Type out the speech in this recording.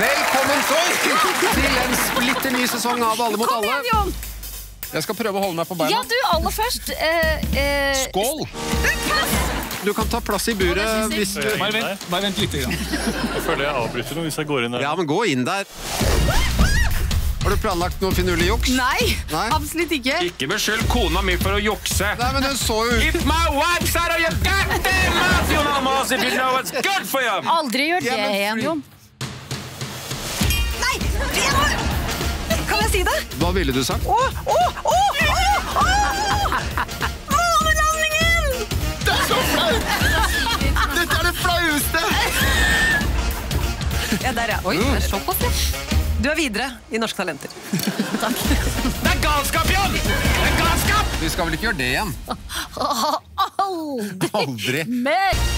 Velkommen til en splitter ny sesong av Alle mot Kom alle. igjen, Jon! Jeg skal prøve å holde meg på Ja, du, aller først. Eh, eh, Skål! Du kan ta plass i buret hvis du Bare vent, bare vent litt. Grann. Jeg føler jeg avbryter noe hvis jeg går inn der. Ja, men gå inn der. Har du planlagt noe finurlig juks? Nei, Nei. absolutt ikke. Ikke beskyld kona mi for å jukse. Nei, men hun så jo ut If my wife's out of your goddamn mouth, you know, Mos, if you know what's good for you. aldri gjør det igjen, Jon. Hva ville du sagt? Å, å, å, å, å! Månelandingen! Dette er det flaueste! Ja, der, ja. Oi, det er såpass, ja. Du er videre i Norske Talenter. Takk. Det er galskap, Jon! Det er galskap! Vi skal vel ikke gjøre det igjen? Aldri Aldri. mer!